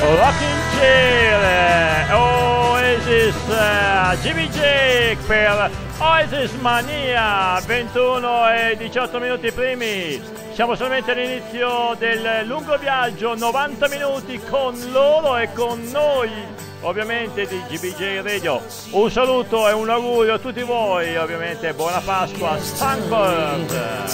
Rocking eh, Oasis, Jimmy Jake per Oasis Mania, 21 e 18 minuti primi. Siamo solamente all'inizio del lungo viaggio, 90 minuti con loro e con noi, ovviamente di GBJ Radio. Un saluto e un augurio a tutti voi, ovviamente buona Pasqua, Stanford.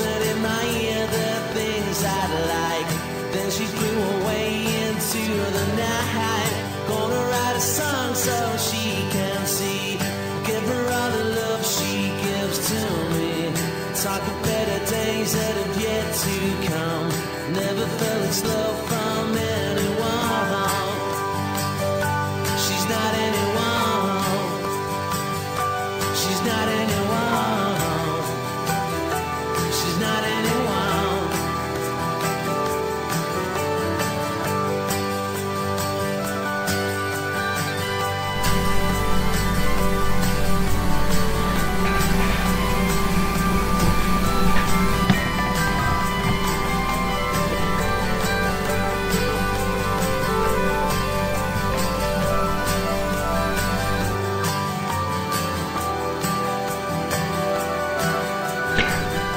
Whispered in my ear the things I'd like. Then she flew away into the night. Gonna write a song so she can see. Give her all the love she gives to me. Talk of better days that have yet to come. Never felt this love from anyone.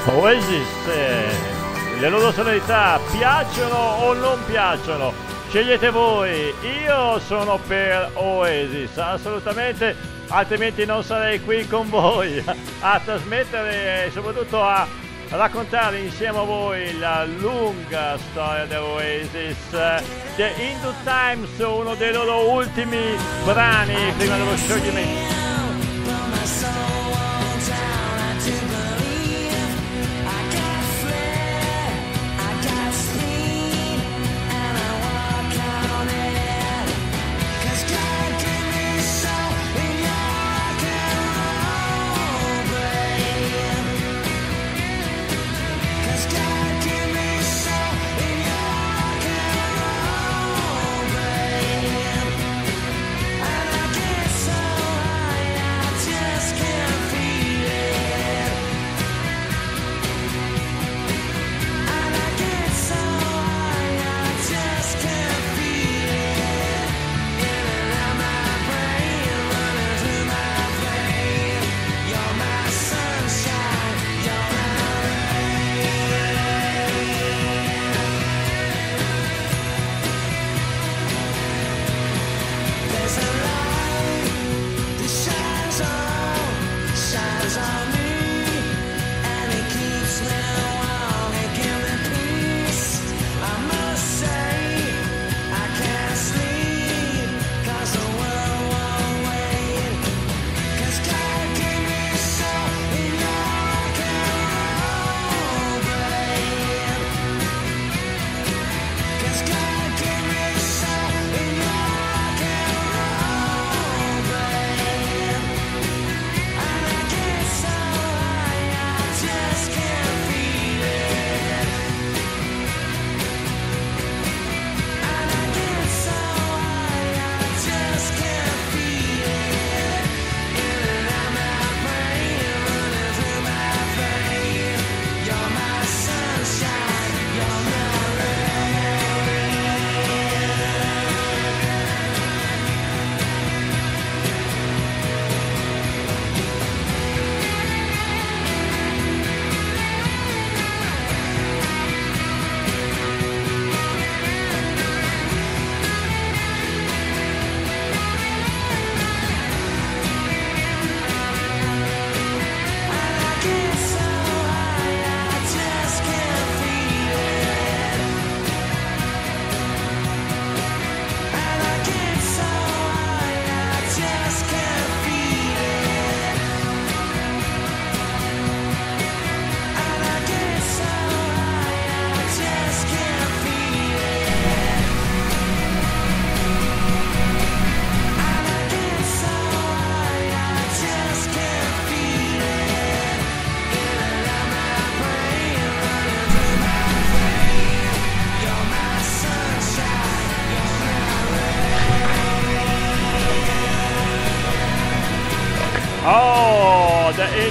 Oasis, le loro sonorità piacciono o non piacciono? Scegliete voi, io sono per Oasis, assolutamente, altrimenti non sarei qui con voi a trasmettere e soprattutto a raccontare insieme a voi la lunga storia di Oasis. The Hindu Times, uno dei loro ultimi brani prima dello scioglimento.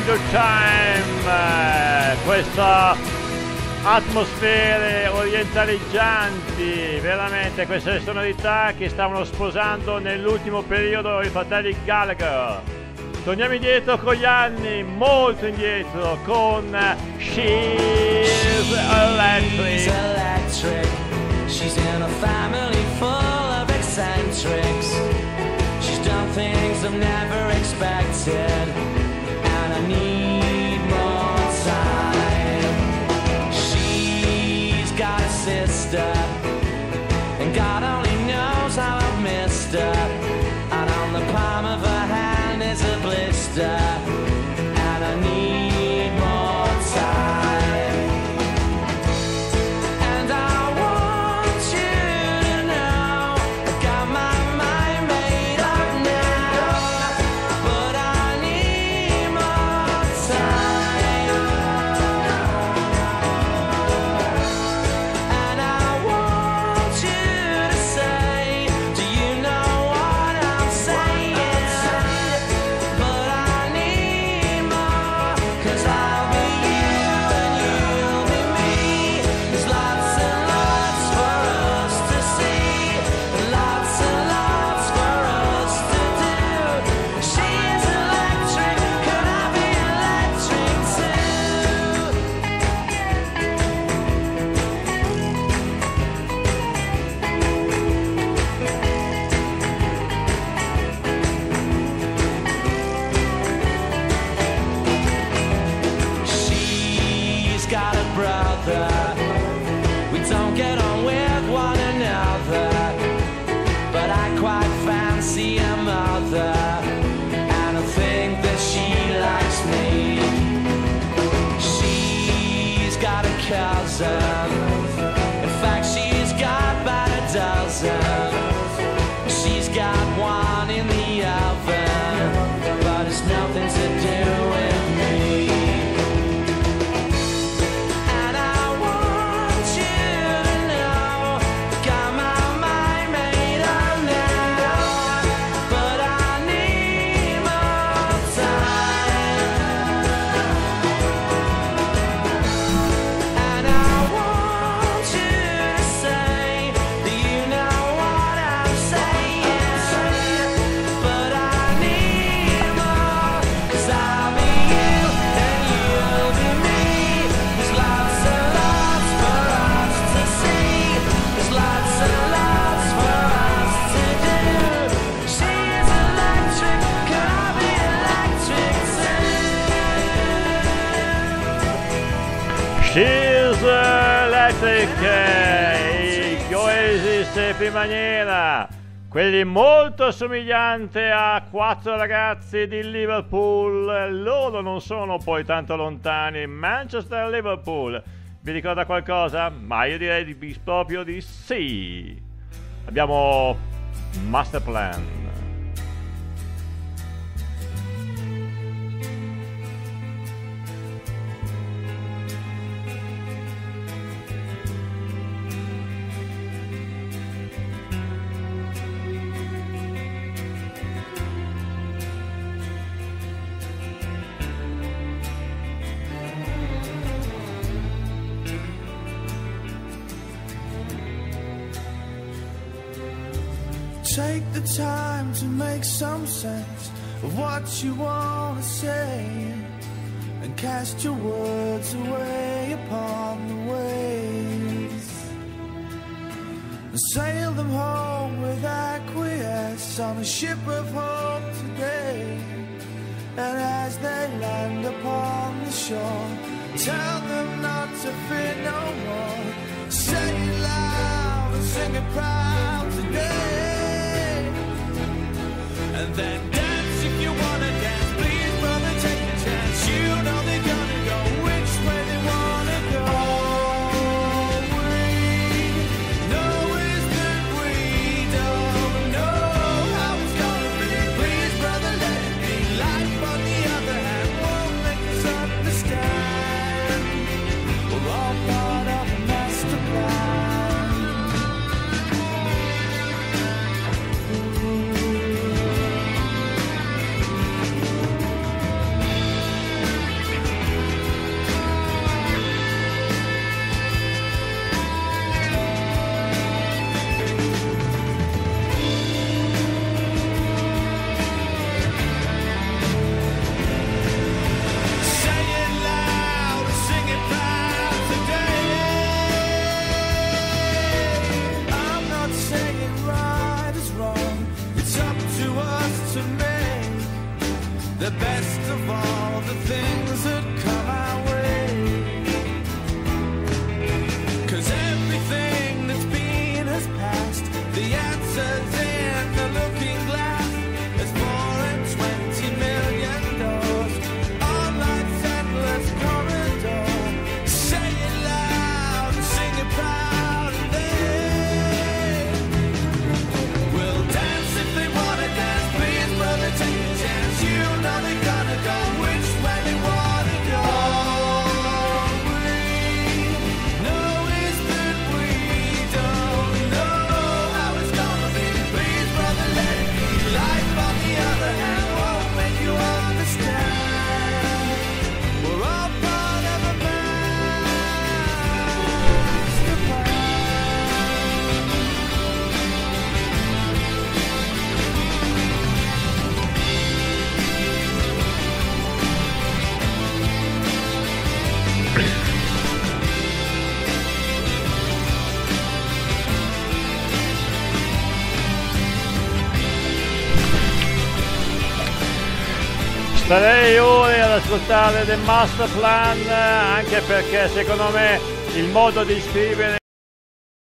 Due Time, questa atmosfere orientaleggianti, veramente queste sonorità che stavano sposando nell'ultimo periodo i fratelli Gallagher. Torniamo indietro con gli anni, molto indietro, con She's Electric. She's electric. She's in a family full of eccentrics. She's done things I've never expected. Sister. And God only knows how I've missed her. And on the palm of her hand is a blister. Got Electric, i Oasis Primaniera, quelli molto somiglianti a quattro ragazzi di Liverpool, loro non sono poi tanto lontani, Manchester e Liverpool, vi ricorda qualcosa? Ma io direi di, proprio di sì. Abbiamo Master Take the time to make some sense of what you want to say and cast your words away upon the waves. And sail them home with acquiesce on a ship of hope today. And as they land upon the shore, tell them not to fear no more. Say it loud and sing it proud today. Then. the best of all the things. Sarei ore ad ascoltare The Master Plan anche perché secondo me il modo di scrivere